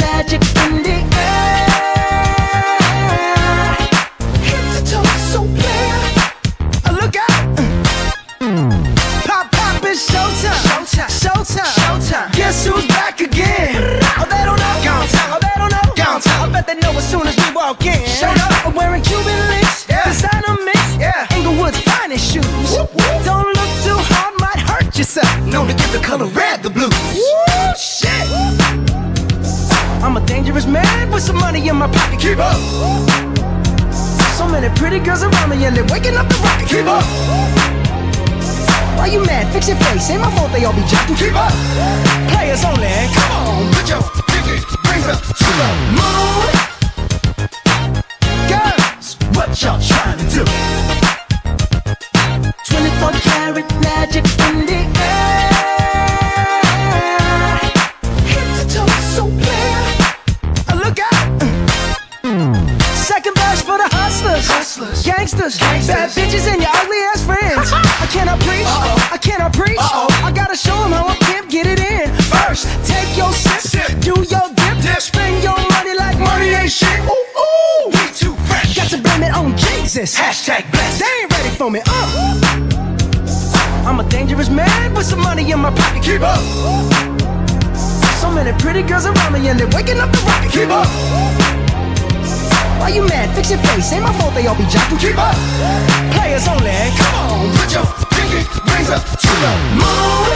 magic in the air. Head to toe, so clear. Oh, Look out! Mm. Pop, pop, it's showtime. Showtime, showtime, showtime. Guess who's back again? oh, they don't know. Downtown, oh, they don't know. Downtown I bet they know as soon as we walk in. Showed up, wearing Cuban links. Designer mix, Inglewood's finest shoes. Don't look too hard, might hurt yourself. Known to give the color red the blue. My pocket. Keep up. So many pretty girls around me and they're waking up the rocket. Keep up. Why you mad? Fix your face. Ain't my fault they all be jocking. Keep up. Players only. Come on, put your pinky rings up to the moon. Girls, what y'all hustlers, gangsters, bad bitches, and your ugly ass friends. I cannot preach, I cannot preach. I gotta show 'em how a pimp get it in. First, take your sip, do your dip, spend your money like money ain't shit. Ooh, ooh, we too fresh. Got to blame it on Jesus. Hashtag blessed. They ain't ready for me. Uh. I'm a dangerous man with some money in my pocket. Keep up. So many pretty girls around me and they're waking up the rocket. Keep up. Fix your face. Ain't my fault they all be jocking. Keep up. Players only. Come on, put your pinky rings up to the moon.